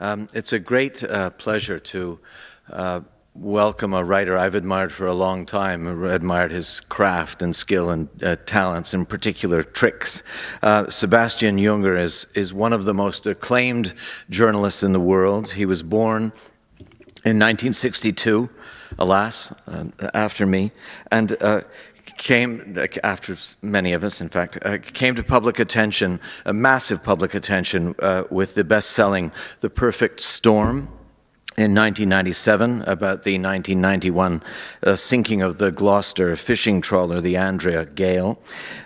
Um, it's a great uh, pleasure to uh, welcome a writer I've admired for a long time, admired his craft and skill and uh, talents, in particular tricks. Uh, Sebastian Junger is, is one of the most acclaimed journalists in the world. He was born in 1962, alas, uh, after me, and uh, came, after many of us, in fact, uh, came to public attention, a massive public attention, uh, with the best selling The Perfect Storm in 1997 about the 1991 uh, sinking of the Gloucester fishing trawler, the Andrea Gail.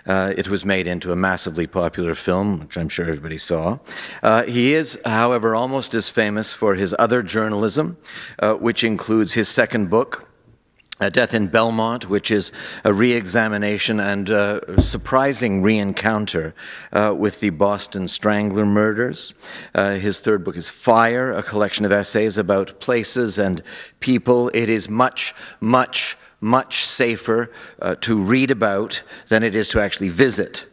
Uh, it was made into a massively popular film, which I'm sure everybody saw. Uh, he is, however, almost as famous for his other journalism, uh, which includes his second book, uh, Death in Belmont, which is a re examination and uh, surprising re encounter uh, with the Boston Strangler murders. Uh, his third book is Fire, a collection of essays about places and people. It is much, much, much safer uh, to read about than it is to actually visit.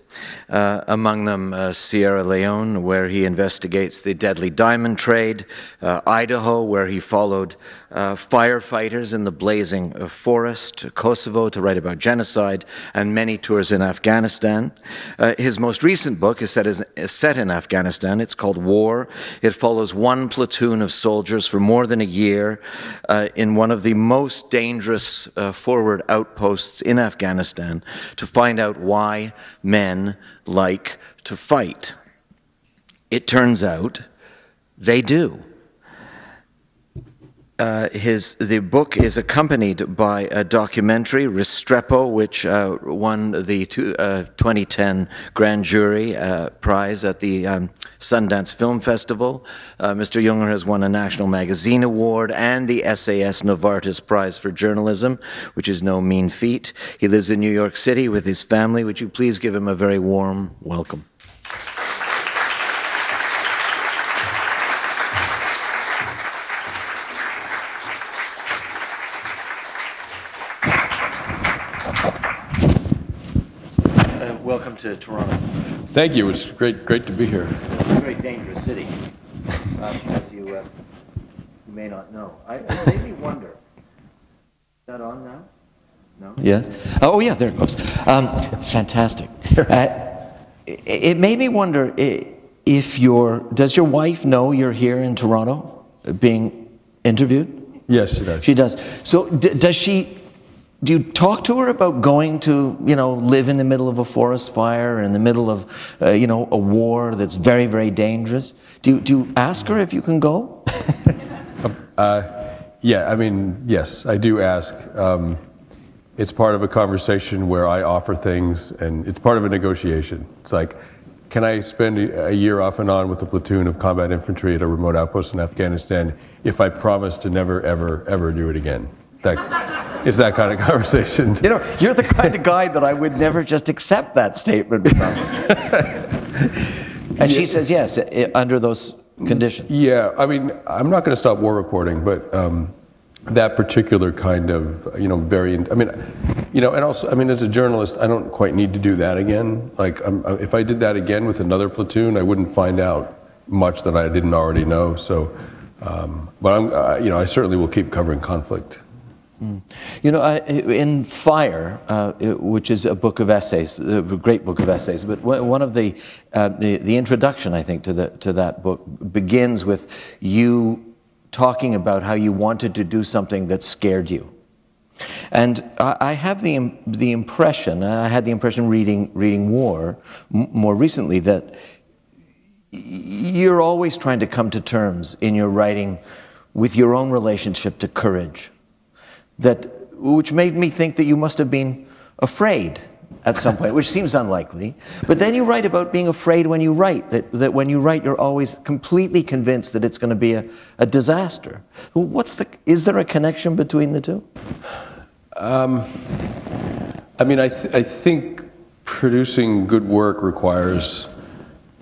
Uh, among them, uh, Sierra Leone, where he investigates the deadly diamond trade, uh, Idaho, where he followed uh, firefighters in the blazing uh, forest, Kosovo to write about genocide, and many tours in Afghanistan. Uh, his most recent book is set, is set in Afghanistan. It's called War. It follows one platoon of soldiers for more than a year in one of the most dangerous forward outposts in Afghanistan to find out why men like to fight. It turns out they do. Uh, his the book is accompanied by a documentary, Restrepo, which uh, won the two, uh, 2010 Grand Jury uh, Prize at the um, Sundance Film Festival. Uh, Mr. Junger has won a National Magazine Award and the SAS Novartis Prize for Journalism, which is no mean feat. He lives in New York City with his family. Would you please give him a very warm welcome? Welcome to Toronto. Thank you. It's great, great to be here. It's a very dangerous city, uh, as you, uh, you may not know. I, it made me wonder. Is that on now? No. Yes. Oh, yeah. There it goes. Um, fantastic. Uh, it, it made me wonder if your does your wife know you're here in Toronto, being interviewed? Yes, she does. She does. So, does she do you talk to her about going to, you know, live in the middle of a forest fire, in the middle of, uh, you know, a war that's very, very dangerous? Do you, do you ask her if you can go? uh, yeah, I mean, yes, I do ask. Um, it's part of a conversation where I offer things, and it's part of a negotiation. It's like, can I spend a year off and on with a platoon of combat infantry at a remote outpost in Afghanistan if I promise to never, ever, ever do it again? That, it's that kind of conversation. You know, you're the kind of guy that I would never just accept that statement from. and she says yes, under those conditions. Yeah, I mean, I'm not going to stop war reporting, but um, that particular kind of, you know, very, I mean, you know, and also, I mean, as a journalist, I don't quite need to do that again. Like, um, if I did that again with another platoon, I wouldn't find out much that I didn't already know. So, um, but I'm, uh, you know, I certainly will keep covering conflict. Mm. You know, in Fire, uh, which is a book of essays, a great book of essays, but one of the, uh, the, the introduction, I think, to, the, to that book begins with you talking about how you wanted to do something that scared you. And I have the, the impression, I had the impression reading, reading War more recently, that you're always trying to come to terms in your writing with your own relationship to courage that, which made me think that you must have been afraid at some point, which seems unlikely. But then you write about being afraid when you write, that, that when you write, you're always completely convinced that it's going to be a, a disaster. What's the, is there a connection between the two? Um, I mean, I, th- I think producing good work requires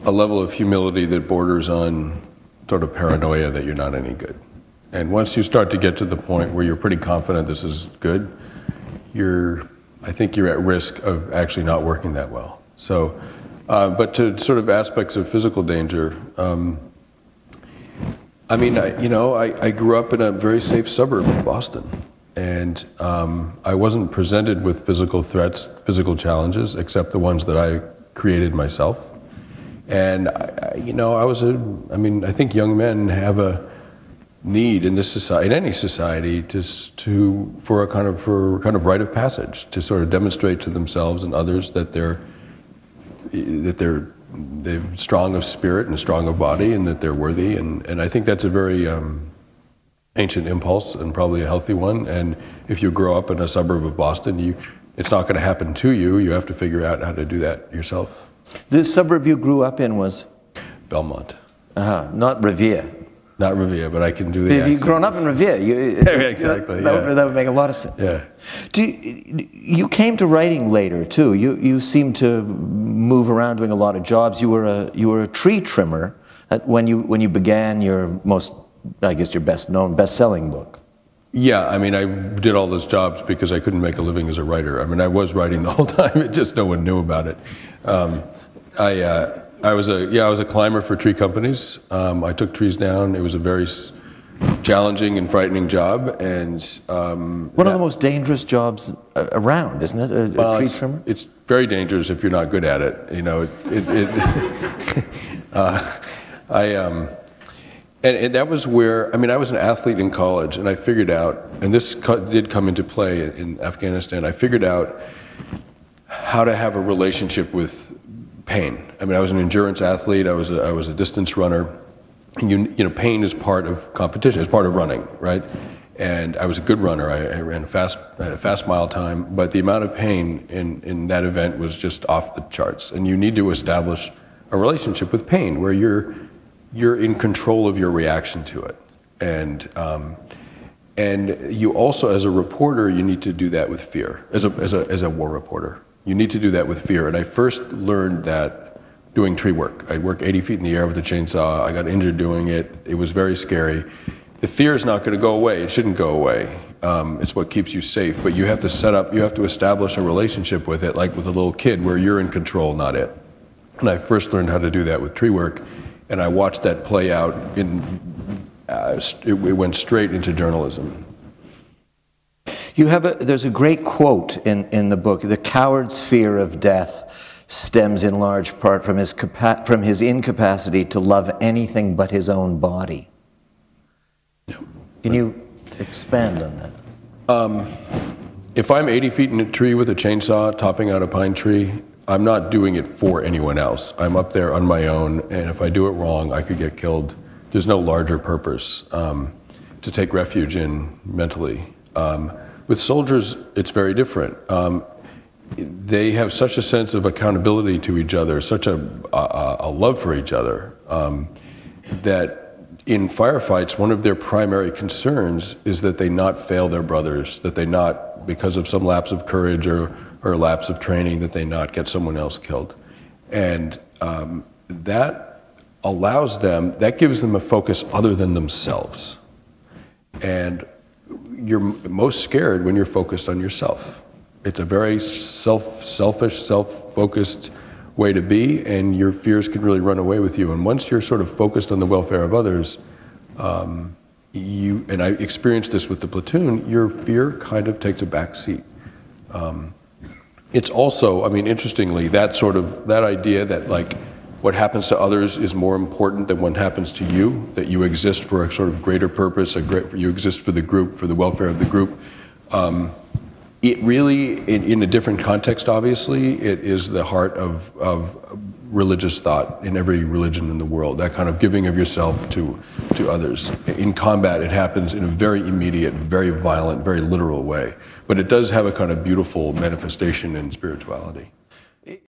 a level of humility that borders on sort of paranoia that you're not any good. And once you start to get to the point where you're pretty confident this is good, you're, I think you're at risk of actually not working that well. So, uh, but to sort of aspects of physical danger, um, I mean, I, you know, I, I grew up in a very safe suburb of Boston. And um, I wasn't presented with physical threats, physical challenges, except the ones that I created myself. And, I, you know, I was a, I mean, I think young men have a need in this society, in any society, to, to, for a kind of, for kind of rite of passage, to sort of demonstrate to themselves and others that they're, that they're they're strong of spirit and strong of body and that they're worthy. And, and I think that's a very um, ancient impulse and probably a healthy one. And if you grow up in a suburb of Boston, you, it's not going to happen to you. You have to figure out how to do that yourself. The suburb you grew up in was? Belmont. Uh-huh. Not Revere. Not Revere, but I can do the. If you've grown up in Revere, you, exactly. That, yeah. would, that would make a lot of sense. Yeah. Do you, you came to writing later too. You you seem to move around doing a lot of jobs. You were a you were a tree trimmer when you when you began your most I guess your best known best selling book. Yeah, I mean, I did all those jobs because I couldn't make a living as a writer. I mean, I was writing the whole time; it just no one knew about it. Um, I. Uh, I was a yeah I was a climber for tree companies. Um, I took trees down. It was a very challenging and frightening job, and um, one of the most dangerous jobs around, isn't it? A, well, a tree it's, trimmer. It's very dangerous if you're not good at it. You know, it. it, it uh, I um, and, and, that was where I mean I was an athlete in college, and I figured out, and this co- did come into play in Afghanistan. I figured out how to have a relationship with pain. I mean, I was an endurance athlete. I was a, I was a distance runner. You, you know, pain is part of competition. It's part of running, right? And I was a good runner. I, I ran a fast, a fast mile time, but the amount of pain in, in that event was just off the charts. And you need to establish a relationship with pain where you're you're in control of your reaction to it. And um, and you also, as a reporter, you need to do that with fear. As a as a as a war reporter, you need to do that with fear. And I first learned that doing tree work. I'd work 80 feet in the air with a chainsaw. I got injured doing it. It was very scary. The fear is not going to go away. It shouldn't go away. Um, it's what keeps you safe. But you have to set up, you have to establish a relationship with it, like with a little kid, where you're in control, not it. And I first learned how to do that with tree work. And I watched that play out in, uh, it, it went straight into journalism. You have a, there's a great quote in, in the book the coward's fear of death stems in large part from his, capa- from his incapacity to love anything but his own body. Can you expand on that? Um, if I'm 80 feet in a tree with a chainsaw topping out a pine tree, I'm not doing it for anyone else. I'm up there on my own, and if I do it wrong, I could get killed. There's no larger purpose um, to take refuge in mentally. Um, with soldiers, it's very different. Um, they have such a sense of accountability to each other, such a, a, a love for each other, um, that in firefights, one of their primary concerns is that they not fail their brothers, that they not, because of some lapse of courage or, or lapse of training, that they not get someone else killed. And um, that allows them, that gives them a focus other than themselves. And you're most scared when you're focused on yourself. It's a very self, selfish, self-focused way to be, and your fears can really run away with you. And once you're sort of focused on the welfare of others, um, you and I experienced this with the platoon. Your fear kind of takes a back seat. Um, it's also, I mean, interestingly, that sort of that idea that like what happens to others is more important than what happens to you, that you exist for a sort of greater purpose, a great, you exist for the group, for the welfare of the group. Um, it really, in, in, a different context, obviously, it is the heart of, of religious thought in every religion in the world, that kind of giving of yourself to, to others. In combat, it happens in a very immediate, very violent, very literal way. But it does have a kind of beautiful manifestation in spirituality.